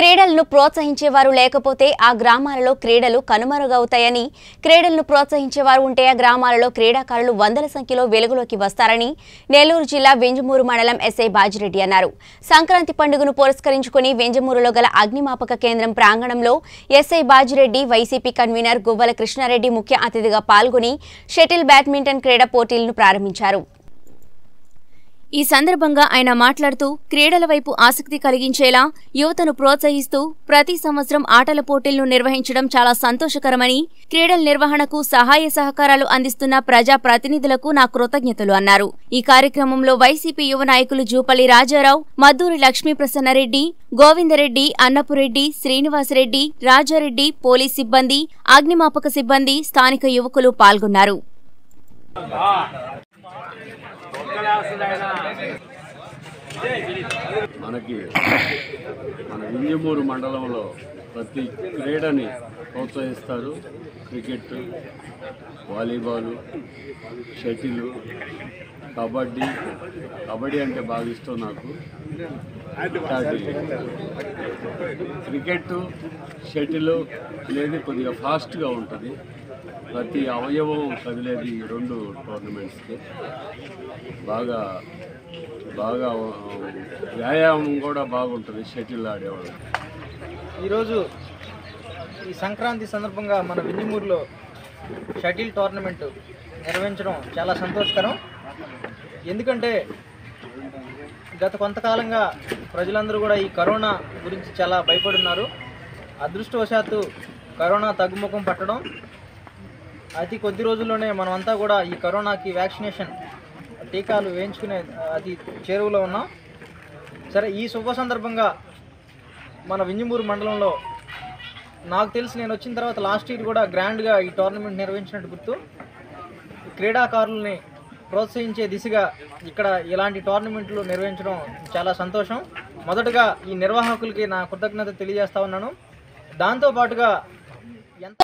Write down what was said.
క్రీడలను ప్రోత్సహించేవారు లేకపోతే ఆ గ్రామాలలో క్రీడలు కనుమరుగవుతాయని క్రీడలను ప్రోత్సహించేవారు ఉంటే ఆ గ్రామాలలో క్రీడాకారులు వందల సంఖ్యలో వెలుగులోకి వస్తారని నెల్లూరు జిల్లా వెంజమూరు మండలం ఎస్ఐ బాజిరెడ్డి అన్నారు. సంక్రాంతి పండుగను పురస్కరించుకుని వెంజమూరులో గల అగ్నిమాపక కేంద్రం ప్రాంగణంలో ఎస్ఐ బాజిరెడ్డి వైసీపీ కన్వీనర్ గువ్వల కృష్ణారెడ్డి ముఖ్య అతిథిగా పాల్గొని షటిల్ బ్యాడ్మింటన్ క్రీడా పోటీలను ప్రారంభించారు. ఈ సందర్భంగా ఆయన మాట్లాడుతూ క్రీడల వైపు ఆసక్తి కలిగించేలా యువతను ప్రోత్సహిస్తూ ప్రతి సంవత్సరం ఆటల పోటీలను నిర్వహించడం చాలా సంతోషకరమని క్రీడల నిర్వహణకు సహాయ సహకారాలు అందిస్తున్న ప్రజా ప్రతినిధులకు నా కృతజ్ఞతలు అన్నారు. ఈ కార్యక్రమంలో వైసీపీ యువ నాయకులు జూపల్లి రాజారావు మద్దూరి లక్ష్మీ ప్రసన్నరెడ్డి గోవిందరెడ్డి అన్నపురెడ్డి శ్రీనివాసరెడ్డి రాజారెడ్డి పోలీస్ సిబ్బంది అగ్నిమాపక సిబ్బంది స్థానిక యువకులు పాల్గొన్నారు. మనకి మన ఇంజమూరు మండలంలో ప్రతి క్రీడని ప్రోత్సహిస్తారు. Cricket volleyball shuttle kabaddi. Kabaddi అంటే బాగా ఇష్టం నాకు. క్రికెట్ షటిల్ అనేది కొద్దిగా ఫాస్ట్గా ఉంటుంది. ప్రతి అవయవం కదిలేది ఈ రెండు టోర్నమెంట్స్కి. బాగా బాగా వ్యాయామం కూడా బాగుంటుంది షటిల్ ఆడేవాళ్ళు. ఈరోజు ఈ సంక్రాంతి సందర్భంగా మన వింజమూరులో షటిల్ టోర్నమెంట్ నిర్వహించడం చాలా సంతోషకరం. ఎందుకంటే గత కొంతకాలంగా ప్రజలందరూ కూడా ఈ కరోనా గురించి చాలా భయపడున్నారు. అదృష్టవశాత్తు కరోనా తగ్గుముఖం పట్టడం అతి కొద్ది రోజుల్లోనే మనమంతా కూడా ఈ కరోనాకి వ్యాక్సినేషన్ టీకాలు వేయించుకునే అతి చేరువలో ఉన్నాం. సరే ఈ శుభ సందర్భంగా మన వింజమూరు మండలంలో నాకు తెలిసి నేను వచ్చిన తర్వాత లాస్ట్ ఇయర్ కూడా గ్రాండ్గా ఈ టోర్నమెంట్ నిర్వహించినట్టు గుర్తు. క్రీడాకారుల్ని ప్రోత్సహించే దిశగా ఇక్కడ ఇలాంటి టోర్నమెంట్లు నిర్వహించడం చాలా సంతోషం. మొదటగా ఈ నిర్వాహకులకి నా కృతజ్ఞత తెలియజేస్తా ఉన్నాను. దాంతోపాటుగా ఎంత